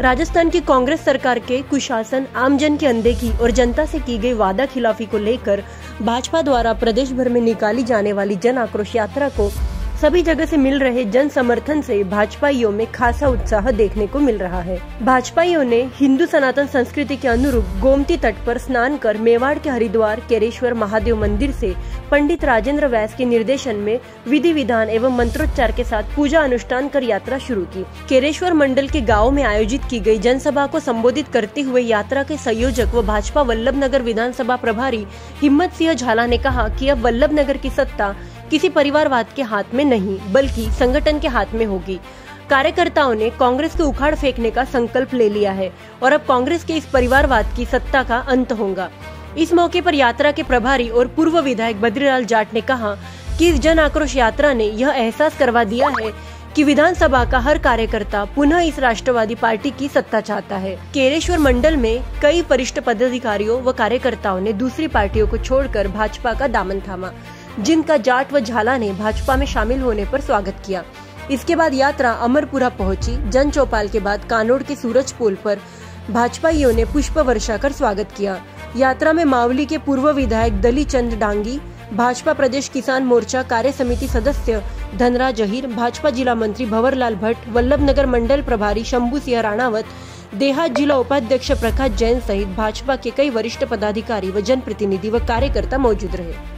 राजस्थान की कांग्रेस सरकार के कुशासन, आमजन की अनदेखी और जनता से की गई वादा खिलाफी को लेकर भाजपा द्वारा प्रदेश भर में निकाली जाने वाली जन आक्रोश यात्रा को सभी जगह से मिल रहे जन समर्थन से भाजपाइयों में खासा उत्साह देखने को मिल रहा है। भाजपाइयों ने हिंदू सनातन संस्कृति के अनुरूप गोमती तट पर स्नान कर मेवाड़ के हरिद्वार, केरेश्वर महादेव मंदिर से पंडित राजेंद्र व्यास के निर्देशन में विधि विधान एवं मंत्रोच्चार के साथ पूजा अनुष्ठान कर यात्रा शुरू की। केरेश्वर मंडल के गाँव में आयोजित की गई जनसभा को संबोधित करते हुए यात्रा के संयोजक व भाजपा वल्लभ नगर विधानसभा प्रभारी हिम्मत सिंह झाला ने कहा की अब वल्लभ नगर की सत्ता किसी परिवारवाद के हाथ में नहीं, बल्कि संगठन के हाथ में होगी। कार्यकर्ताओं ने कांग्रेस को उखाड़ फेंकने का संकल्प ले लिया है, और अब कांग्रेस के इस परिवारवाद की सत्ता का अंत होगा। इस मौके पर यात्रा के प्रभारी और पूर्व विधायक बद्रीलाल जाट ने कहा कि इस जन आक्रोश यात्रा ने यह एहसास करवा दिया है कि विधानसभा का हर कार्यकर्ता पुनः इस राष्ट्रवादी पार्टी की सत्ता चाहता है। केरेश्वर मंडल में कई वरिष्ठ पदाधिकारियों व कार्यकर्ताओं ने दूसरी पार्टियों को छोड़कर भाजपा का दामन थामा। जिनका जाट व झाला ने भाजपा में शामिल होने पर स्वागत किया। इसके बाद यात्रा अमरपुरा पहुँची। जन चौपाल के बाद कानोड़ के सूरज पोल पर भाजपाइयों ने पुष्प वर्षा कर स्वागत किया। यात्रा में मावली के पूर्व विधायक दली चंद डांगी, भाजपा प्रदेश किसान मोर्चा कार्य समिति सदस्य धनराज अहिर, भाजपा जिला मंत्री भंवरलाल भट्ट वल्लभ नगर मंडल प्रभारी शंभू सिंह राणावत देहात जिला उपाध्यक्ष प्रकाश जैन सहित भाजपा के कई वरिष्ठ पदाधिकारी व जनप्रतिनिधि व कार्यकर्ता मौजूद रहे।